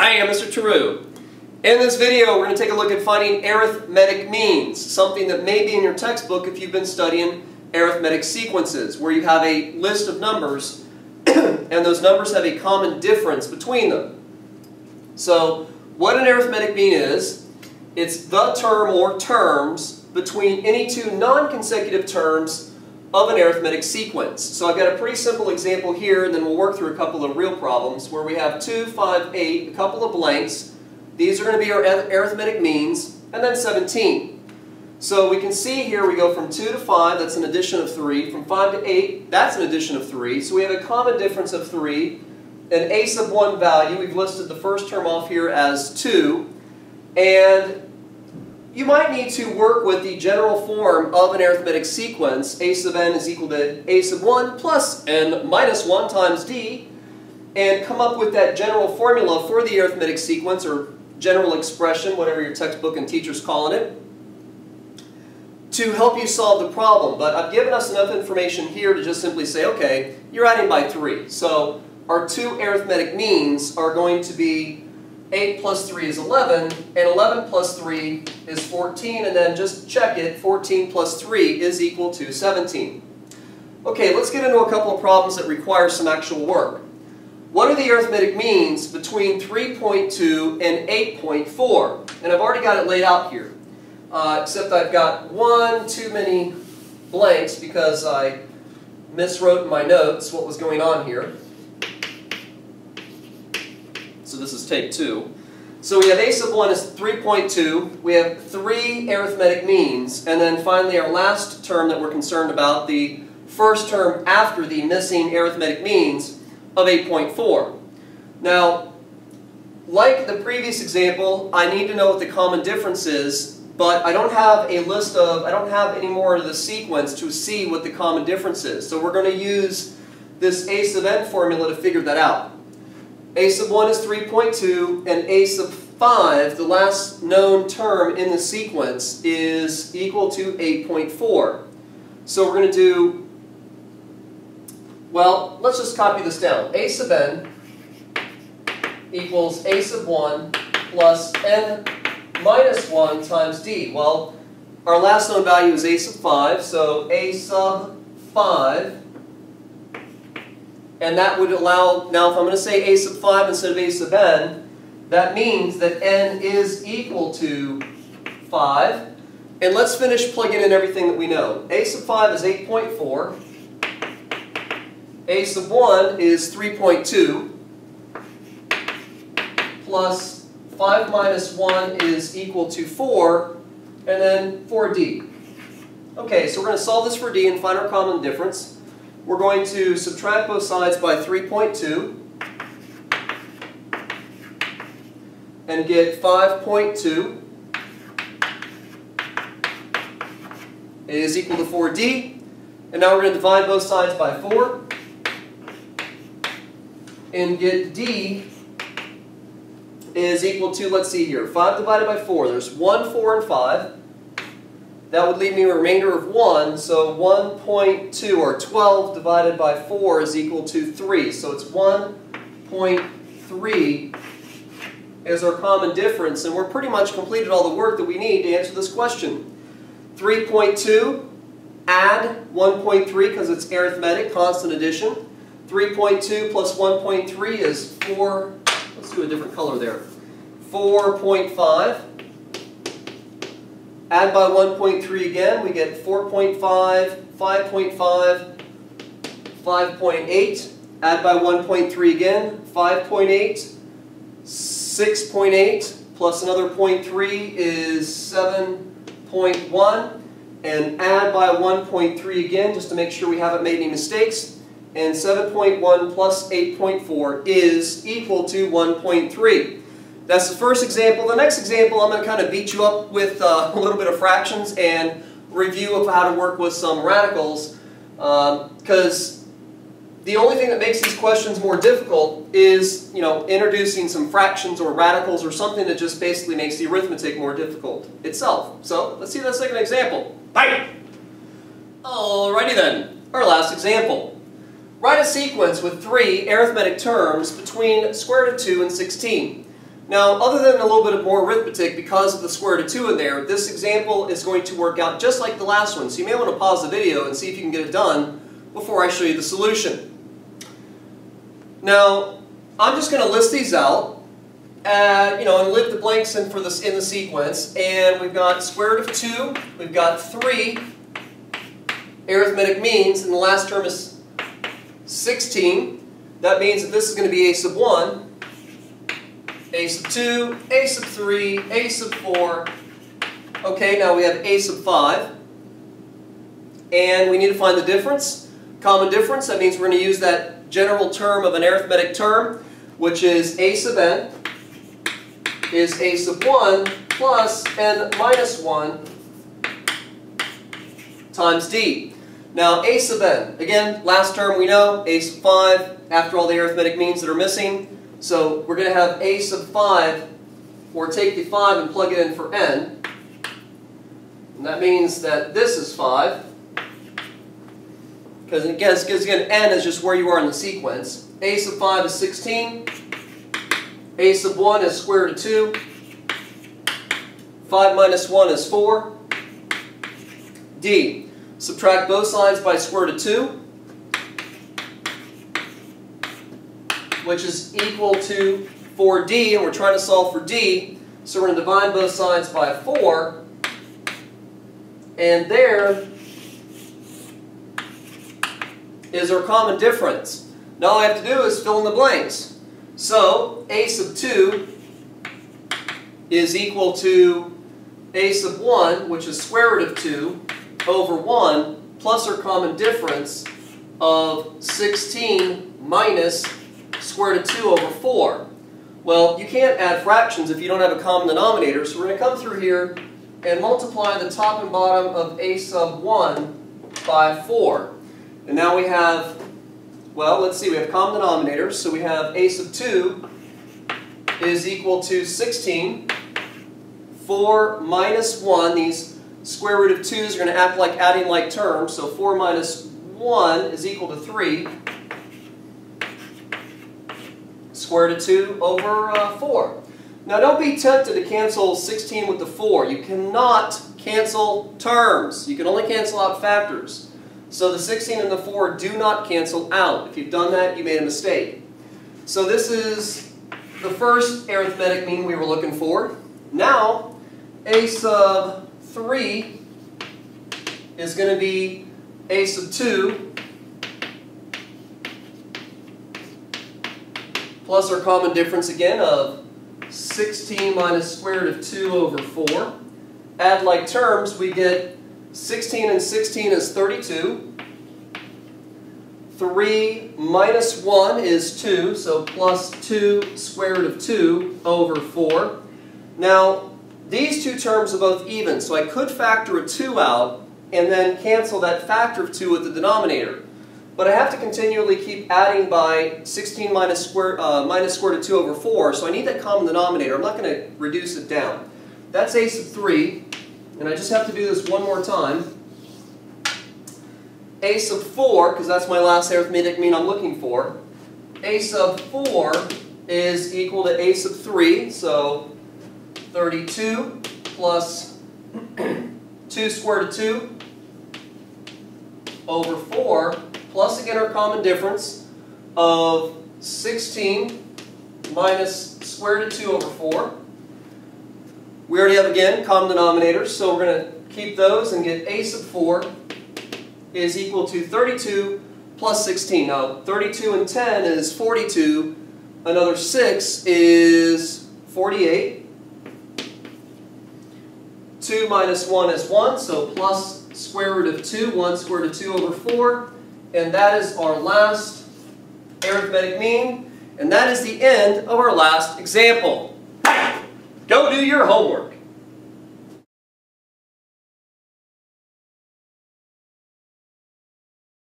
Bam, Mr. Tarrou. In this video, we're going to take a look at finding arithmetic means, something that may be in your textbook if you've been studying arithmetic sequences, where you have a list of numbers and those numbers have a common difference between them. So, what an arithmetic mean is, it's the term or terms between any two non-consecutive terms of an arithmetic sequence. So I've got a pretty simple example here, and then we'll work through a couple of real problems where we have 2, 5, 8, a couple of blanks. These are going to be our arithmetic means, and then 17. So we can see here we go from 2 to 5, that's an addition of 3. From 5 to 8, that's an addition of 3. So we have a common difference of 3. An a sub 1 value, we've listed the first term off here as 2. And you might need to work with the general form of an arithmetic sequence. a sub n is equal to a sub 1 plus n minus 1 times d, and come up with that general formula for the arithmetic sequence, or general expression, whatever your textbook and teacher's calling it, to help you solve the problem. But I've given us enough information here to just simply say, okay, you're adding by 3. So our two arithmetic means are going to be 8 plus 3 is 11, and 11 plus 3 is 14, and then just check it, 14 plus 3 is equal to 17. Okay, let's get into a couple of problems that require some actual work. What are the arithmetic means between 3.2 and 8.4? And I've already got it laid out here, uh, except I've got one too many blanks because I miswrote in my notes what was going on here. So this is take two. So we have a sub 1 is 3.2. We have three arithmetic means. And then finally our last term that we're concerned about, the first term after the missing arithmetic means of 8.4. Now, like the previous example, I need to know what the common difference is, but I don't have a list of, I don't have any more of the sequence to see what the common difference is. So we're going to use this a sub n formula to figure that out a sub 1 is 3.2, and a sub 5, the last known term in the sequence, is equal to 8.4. So we're going to do, well, let's just copy this down. a sub n equals a sub 1 plus n minus 1 times d. Well, our last known value is a sub 5, so a sub 5 and that would allow, now if I'm going to say a sub 5 instead of a sub n, that means that n is equal to 5. And let's finish plugging in everything that we know. a sub 5 is 8.4. a sub 1 is 3.2. Plus 5 minus 1 is equal to 4. And then 4d. Okay, so we're going to solve this for d and find our common difference. We're going to subtract both sides by 3.2 and get 5.2 is equal to 4d. And now we're going to divide both sides by 4 and get d is equal to, let's see here, 5 divided by 4. There's 1, 4, and 5. That would leave me a remainder of 1, so 1.2 or 12 divided by 4 is equal to 3. So it's 1.3 is our common difference, and we're pretty much completed all the work that we need to answer this question. 3.2, add 1.3 because it's arithmetic, constant addition. 3.2 plus 1.3 is 4, let's do a different color there, 4.5. Add by 1.3 again, we get 4.5, 5.5, 5.8. Add by 1.3 again, 5.8, 6.8, plus another 0.3 is 7.1. And add by 1.3 again, just to make sure we haven't made any mistakes. And 7.1 plus 8.4 is equal to 1.3. That's the first example. The next example, I'm going to kind of beat you up with uh, a little bit of fractions and review of how to work with some radicals because um, the only thing that makes these questions more difficult is, you know, introducing some fractions or radicals or something that just basically makes the arithmetic more difficult itself. So, let's see that second example. Bye! Alrighty then, our last example. Write a sequence with three arithmetic terms between square root of 2 and 16. Now, other than a little bit of more arithmetic, because of the square root of 2 in there, this example is going to work out just like the last one. So you may want to pause the video and see if you can get it done before I show you the solution. Now, I'm just going to list these out, uh, you know, and leave the blanks in for this in the sequence. And we've got square root of 2, we've got 3 arithmetic means, and the last term is 16. That means that this is going to be a sub 1 a sub 2, a sub 3, a sub 4. Okay, now we have a sub 5. And we need to find the difference. Common difference, that means we're going to use that general term of an arithmetic term, which is a sub n is a sub 1 plus n minus 1 times d. Now, a sub n, again, last term we know, a sub 5, after all the arithmetic means that are missing, so we're going to have a sub 5, or take the 5 and plug it in for n. And that means that this is 5. Because again, because again, n is just where you are in the sequence. a sub 5 is 16. a sub 1 is square root of 2. 5 minus 1 is 4. d. Subtract both sides by square root of 2. Which is equal to 4d, and we're trying to solve for d, so we're going to divide both sides by 4, and there is our common difference. Now all I have to do is fill in the blanks. So, a sub 2 is equal to a sub 1, which is square root of 2, over 1, plus our common difference of 16 minus square root of 2 over 4. Well, you can't add fractions if you don't have a common denominator, so we're going to come through here and multiply the top and bottom of a sub 1 by 4. And now we have, well, let's see, we have common denominators, so we have a sub 2 is equal to 16. 4 minus 1, these square root of 2's are going to act like adding like terms, so 4 minus 1 is equal to 3 square root of 2 over uh, 4. Now don't be tempted to cancel 16 with the 4. You cannot cancel terms. You can only cancel out factors. So the 16 and the 4 do not cancel out. If you've done that, you made a mistake. So this is the first arithmetic mean we were looking for. Now, a sub 3 is going to be a sub 2 plus our common difference again of 16 minus square root of 2 over 4. Add like terms, we get 16 and 16 is 32. 3 minus 1 is 2, so plus 2 square root of 2 over 4. Now, these two terms are both even, so I could factor a 2 out and then cancel that factor of 2 with the denominator. But I have to continually keep adding by 16 minus square, uh, minus square root of 2 over 4, so I need that common denominator. I'm not going to reduce it down. That's a sub 3, and I just have to do this one more time. a sub 4, because that's my last arithmetic mean I'm looking for. a sub 4 is equal to a sub 3, so 32 plus 2 square root of 2 over 4 plus again our common difference of 16 minus square root of 2 over 4. We already have, again, common denominators, so we're going to keep those and get a sub 4 is equal to 32 plus 16. Now, 32 and 10 is 42. Another 6 is 48. 2 minus 1 is 1, so plus square root of 2, 1 square root of 2 over 4. And that is our last arithmetic mean. And that is the end of our last example. Go do your homework.